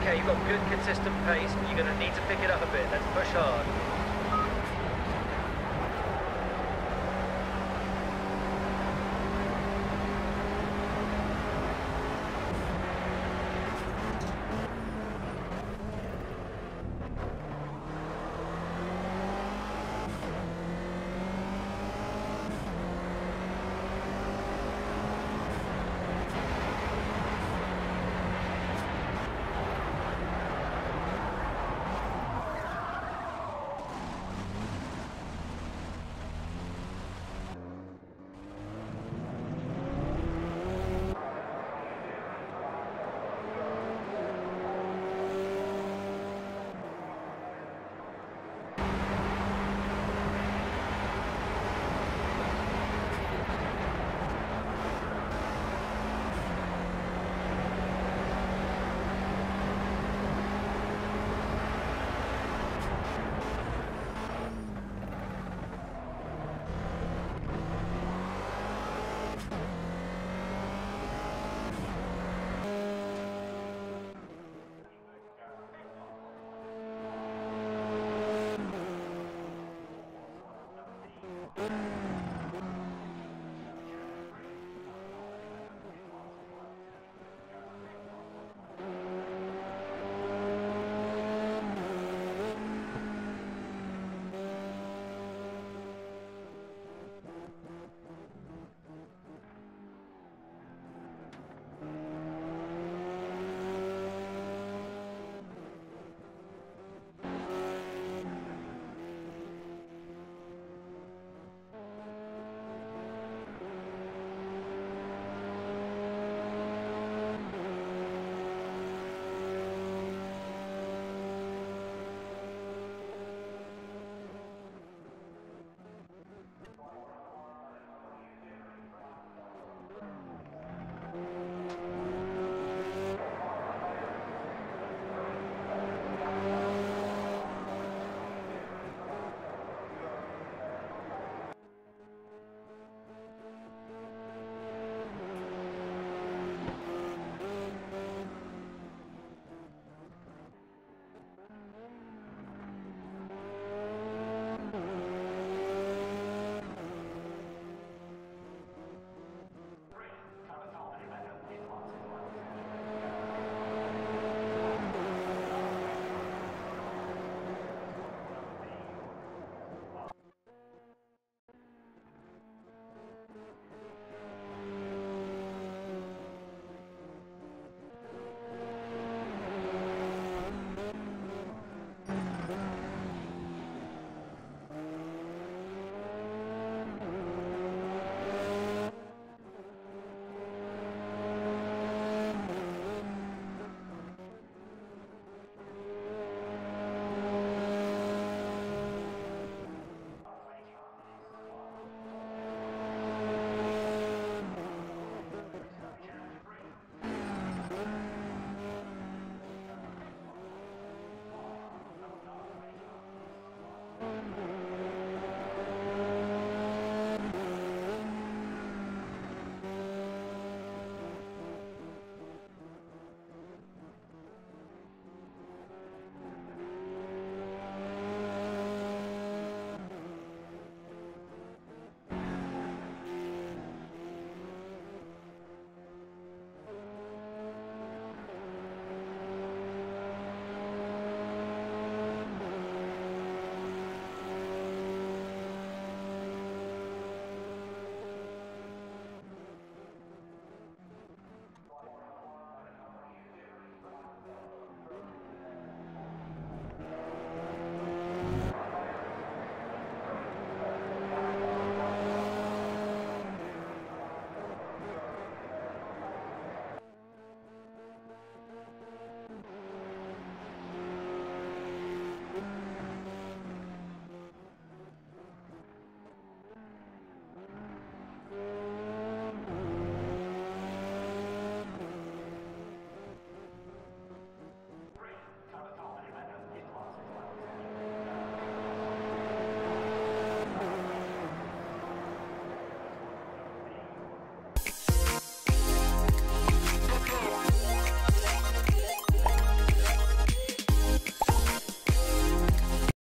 Okay, you've got good, consistent pace, but you're going to need to pick it up a bit. Let's push hard.